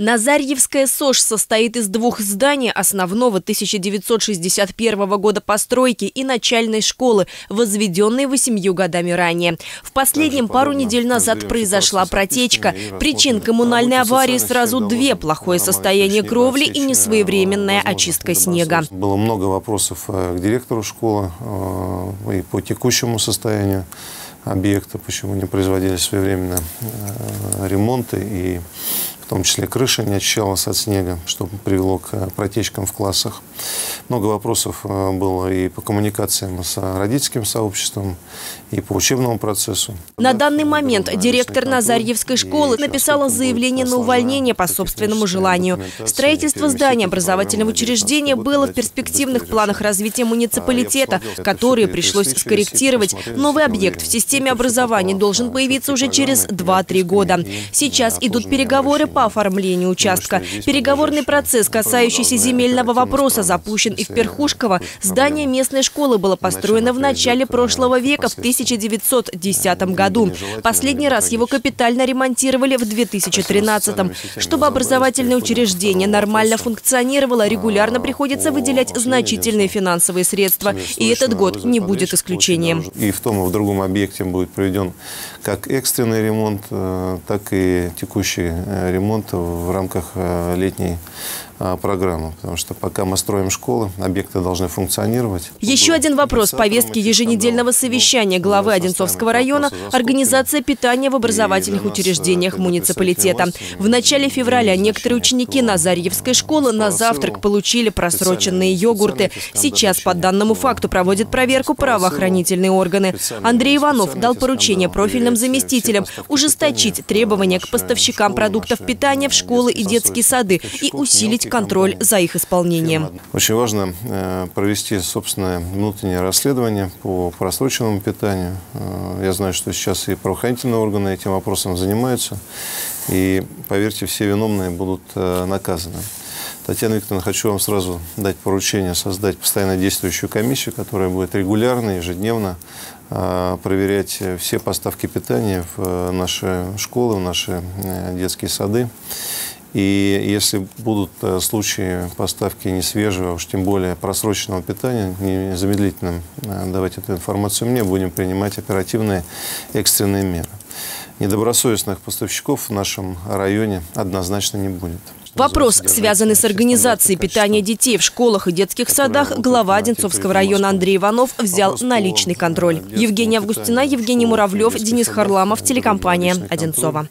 Назарьевская СОЖ состоит из двух зданий основного 1961 года постройки и начальной школы, возведенной восемью годами ранее. В последнем пару недель назад произошла протечка. Причин коммунальной аварии сразу две – плохое состояние кровли и несвоевременная очистка снега. Было много вопросов э, к директору школы э, и по текущему состоянию объекта, почему не производили своевременно э, ремонты и в том числе крыша не очищалась от снега, что привело к протечкам в классах. Много вопросов э, было и по коммуникациям с родительским сообществом, и по учебному процессу. На данный момент директор Назарьевской школы написала заявление на увольнение по собственному желанию. Строительство здания образовательного учреждения было в перспективных планах развития муниципалитета, которые пришлось скорректировать. Новый объект в системе образования должен появиться уже через 2-3 года. Сейчас идут переговоры по оформлению участка. Переговорный процесс, касающийся земельного вопроса, запущен и в Перхушково. Здание местной школы было построено в начале прошлого века, в 1910 году. Последний раз его капитально ремонтировали в 2013 -м. Чтобы образовательное учреждение нормально функционировало, регулярно приходится выделять значительные финансовые средства. И этот год не будет исключением. И в том и в другом объекте будет проведен как экстренный ремонт, э, так и текущий э, ремонт в рамках э, летней а, программу, потому что пока мы строим школы, объекты должны функционировать. Еще один вопрос. повестки еженедельного совещания главы Одинцовского района – организация питания в образовательных учреждениях муниципалитета. В начале февраля некоторые ученики Назарьевской школы на завтрак получили просроченные йогурты. Сейчас по данному факту проводят проверку правоохранительные органы. Андрей Иванов дал поручение профильным заместителям ужесточить требования к поставщикам продуктов питания в школы и детские сады и усилить контроль за их исполнением. Очень важно э, провести собственное внутреннее расследование по просроченному питанию. Э, я знаю, что сейчас и правоохранительные органы этим вопросом занимаются. И, поверьте, все виновные будут э, наказаны. Татьяна Викторовна, хочу вам сразу дать поручение создать постоянно действующую комиссию, которая будет регулярно, ежедневно проверять все поставки питания в наши школы, в наши детские сады. И если будут э, случаи поставки несвежего, уж тем более просроченного питания, незамедлительно э, давать эту информацию мне, будем принимать оперативные экстренные меры. Недобросовестных поставщиков в нашем районе однозначно не будет. Вопрос, связанный с организацией питания детей в школах и детских садах, глава Одинцовского района Андрей Иванов взял на личный контроль. Евгения Августина, Евгений Муравлев, Денис Харламов, телекомпания «Одинцова».